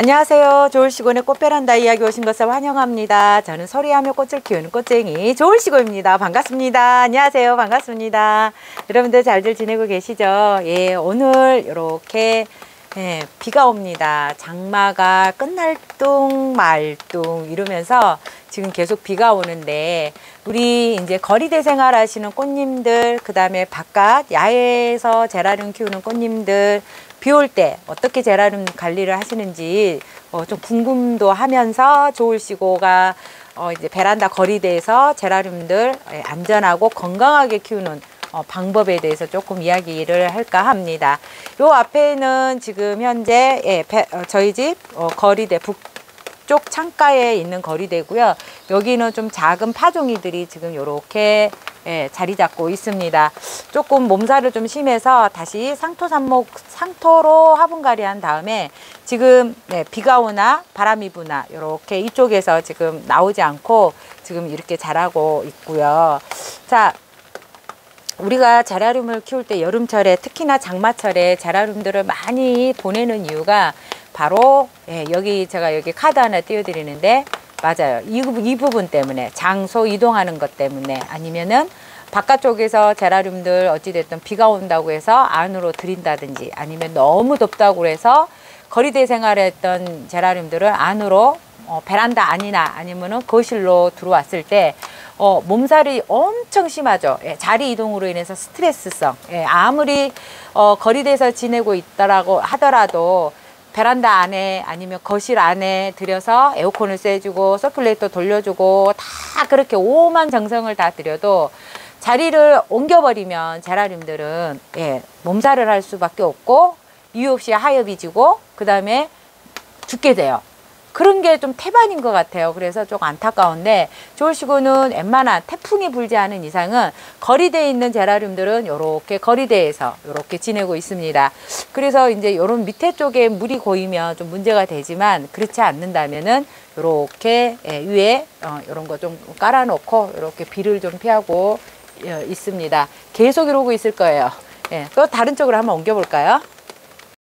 안녕하세요. 좋을시골의 꽃베란다 이야기 오신 것을 환영합니다. 저는 소리하며 꽃을 키우는 꽃쟁이 좋을시골입니다. 반갑습니다. 안녕하세요. 반갑습니다. 여러분들 잘들 지내고 계시죠? 예, 오늘 이렇게 예, 비가 옵니다. 장마가 끝날 뚱 말뚱 이러면서 지금 계속 비가 오는데 우리 이제 거리대 생활 하시는 꽃님들 그 다음에 바깥 야외에서 제라늄 키우는 꽃님들 비 올 때 어떻게 제라늄 관리를 하시는지 어, 좀 궁금도 하면서 좋을 시고가 어, 이제 베란다 거리대에서 제라늄들 예, 안전하고 건강하게 키우는 어, 방법에 대해서 조금 이야기를 할까 합니다. 요 앞에는 지금 현재 예, 배, 어, 저희 집 어, 거리대 북쪽 창가에 있는 거리대고요. 여기는 좀 작은 파종이들이 지금 요렇게 예, 자리 잡고 있습니다. 조금 몸살을 좀 심해서 다시 상토 삽목 상토로 화분갈이 한 다음에 지금 네, 비가 오나 바람이 부나 이렇게 이쪽에서 지금 나오지 않고 지금 이렇게 자라고 있고요. 자, 우리가 제라늄을 키울 때 여름철에 특히나 장마철에 제라늄들을 많이 보내는 이유가 바로 예, 여기 제가 여기 카드 하나 띄워드리는데 맞아요. 이, 이 부분 때문에 장소 이동하는 것 때문에 아니면은 바깥쪽에서 제라늄들 어찌됐든 비가 온다고 해서 안으로 들인다든지 아니면 너무 덥다고 해서 거리대 생활했던 제라늄들을 안으로 어, 베란다 안이나 아니면은 거실로 들어왔을 때 어, 몸살이 엄청 심하죠. 예, 자리 이동으로 인해서 스트레스성. 예, 아무리 어, 거리대에서 지내고 있다라고 하더라도 베란다 안에 아니면 거실 안에 들여서 에어컨을 쐬주고 서큘레이터 돌려주고 다 그렇게 오만 정성을 다 들여도 자리를 옮겨버리면 제라늄들은 예, 몸살을 할 수밖에 없고 이유 없이 하엽이 지고 그 다음에 죽게 돼요. 그런 게 좀 태반인 것 같아요. 그래서 좀 안타까운데 좋으시고는 웬만한 태풍이 불지 않은 이상은 거리대에 있는 제라늄들은 이렇게 거리대에서 이렇게 지내고 있습니다. 그래서 이제 이런 밑에 쪽에 물이 고이면 좀 문제가 되지만 그렇지 않는다면은 이렇게 예, 위에 어, 이런 거 좀 깔아놓고 이렇게 비를 좀 피하고 어, 있습니다. 계속 이러고 있을 거예요. 예, 또 다른 쪽으로 한번 옮겨볼까요?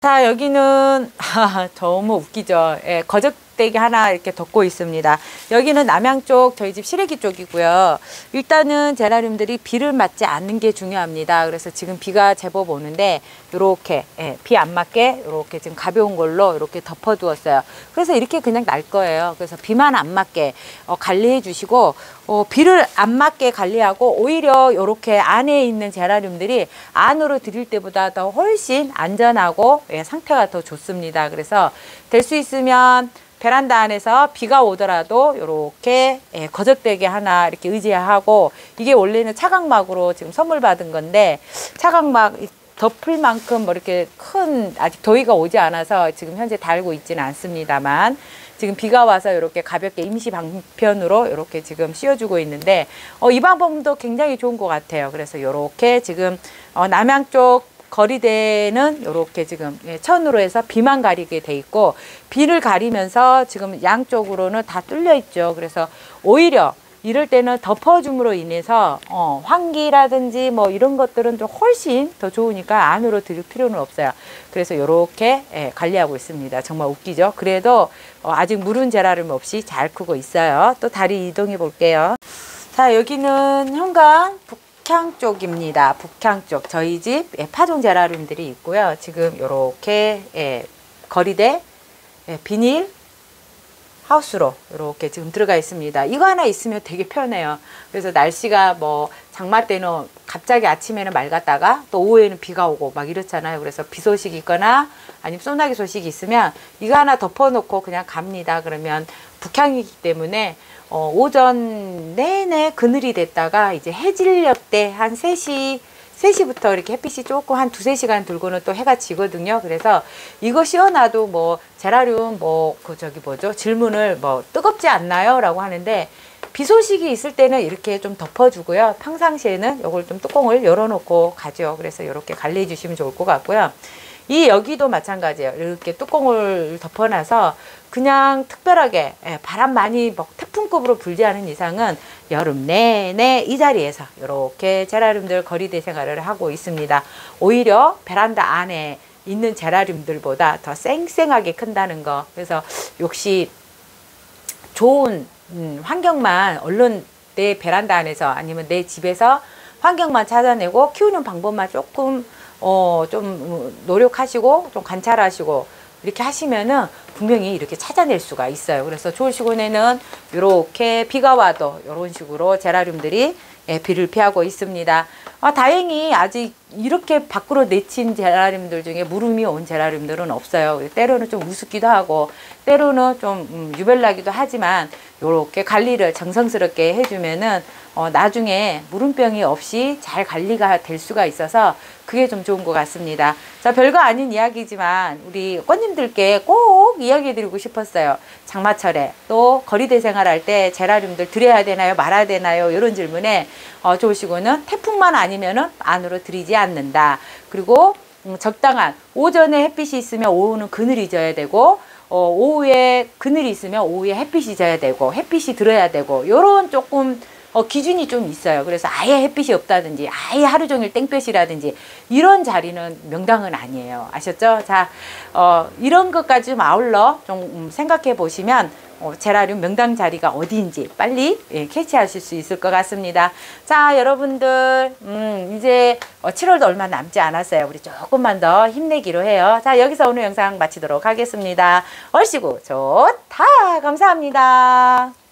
자 여기는 아, 너무 웃기죠. 예, 거적 막대기 하나 이렇게 덮고 있습니다. 여기는 남양 쪽 저희 집 시래기 쪽이고요. 일단은 제라늄들이 비를 맞지 않는 게 중요합니다. 그래서 지금 비가 제법 오는데 이렇게 예, 비 안 맞게 이렇게 지금 가벼운 걸로 이렇게 덮어두었어요. 그래서 이렇게 그냥 날 거예요. 그래서 비만 안 맞게 어, 관리해 주시고 어, 비를 안 맞게 관리하고 오히려 이렇게 안에 있는 제라늄들이 안으로 들일 때보다 더 훨씬 안전하고 예, 상태가 더 좋습니다. 그래서 될 수 있으면 베란다 안에서 비가 오더라도 이렇게 예, 거적대게 하나 이렇게 의지하고 이게 원래는 차각막으로 지금 선물 받은 건데 차각막 덮을 만큼 뭐 이렇게 큰 아직 더위가 오지 않아서 지금 현재 달고 있지는 않습니다만 지금 비가 와서 이렇게 가볍게 임시 방편으로 이렇게 지금 씌워주고 있는데 어, 이 방법도 굉장히 좋은 것 같아요. 그래서 이렇게 지금 어, 남양 쪽 거리대는 이렇게 지금 예, 천으로 해서 비만 가리게 돼 있고 비를 가리면서 지금 양쪽으로는 다 뚫려 있죠. 그래서 오히려 이럴 때는 덮어줌으로 인해서 어, 환기라든지 뭐 이런 것들은 좀 훨씬 더 좋으니까 안으로 들일 필요는 없어요. 그래서 이렇게 예, 관리하고 있습니다. 정말 웃기죠? 그래도 어, 아직 물은 제라름 없이 잘 크고 있어요. 또 다리 이동해 볼게요. 자 여기는 현관 북 향 쪽입니다. 북향 쪽 저희 집 예, 파종 제라늄들이 있고요. 지금 이렇게 예, 거리대 예, 비닐 하우스로 이렇게 지금 들어가 있습니다. 이거 하나 있으면 되게 편해요. 그래서 날씨가 뭐 장마 때는 갑자기 아침에는 맑았다가 또 오후에는 비가 오고 막 이렇잖아요. 그래서 비 소식이 있거나 아니면 소나기 소식이 있으면 이거 하나 덮어놓고 그냥 갑니다. 그러면 북향이기 때문에 어, 오전 내내 그늘이 됐다가 이제 해질녘 때한 3시 3시부터 이렇게 햇빛이 조금 한 두세 시간 들고는 또 해가 지거든요. 그래서 이거 씌워놔도 뭐 제라늄 뭐그 저기 뭐죠? 질문을 뭐 뜨겁지 않나요? 라고 하는데 비 소식이 있을 때는 이렇게 좀 덮어주고요. 평상시에는 이걸 좀 뚜껑을 열어놓고 가죠. 그래서 이렇게 관리해 주시면 좋을 것 같고요. 이 여기도 마찬가지예요. 이렇게 뚜껑을 덮어놔서 그냥 특별하게 예, 바람 많이 뭐 태풍급으로 불지 않은 이상은 여름 내내 이 자리에서 이렇게 제라늄들 거리대 생활을 하고 있습니다. 오히려 베란다 안에 있는 제라늄들보다 더 쌩쌩하게 큰다는 거. 그래서 역시 좋은 음, 환경만 얼른 내 베란다 안에서 아니면 내 집에서 환경만 찾아내고 키우는 방법만 조금 어 좀 노력하시고 좀 관찰하시고 이렇게 하시면은 분명히 이렇게 찾아낼 수가 있어요. 그래서 좋을 시골에는 이렇게 비가 와도 이런 식으로 제라늄들이 예, 비를 피하고 있습니다. 아, 다행히 아직 이렇게 밖으로 내친 제라늄들 중에 무름이 온 제라늄들은 없어요. 때로는 좀 우습기도 하고 때로는 좀 음, 유별나기도 하지만 이렇게 관리를 정성스럽게 해주면은 어, 나중에 무름병이 없이 잘 관리가 될 수가 있어서 그게 좀 좋은 것 같습니다. 자, 별거 아닌 이야기지만 우리 꽃님들께 꼭 이야기 드리고 싶었어요. 장마철에 또 거리대 생활할 때 제라늄들 드려야 되나요? 말아야 되나요? 이런 질문에 어, 좋으시고는 태풍만 아니면은 안으로 들이지 않는다. 그리고 음, 적당한 오전에 햇빛이 있으면 오후는 그늘이 져야 되고 어, 오후에 그늘이 있으면 오후에 햇빛이 져야 되고 햇빛이 들어야 되고 요런 조금 어, 기준이 좀 있어요. 그래서 아예 햇빛이 없다든지 아예 하루 종일 땡볕이라든지 이런 자리는 명당은 아니에요. 아셨죠? 자, 어, 이런 것까지 좀 아울러 좀 음, 생각해 보시면 어, 제라늄 명당 자리가 어디인지 빨리 예, 캐치하실 수 있을 것 같습니다. 자, 여러분들, 음, 이제 어, 7월도 얼마 남지 않았어요. 우리 조금만 더 힘내기로 해요. 자, 여기서 오늘 영상 마치도록 하겠습니다. 얼씨구 좋다. 감사합니다.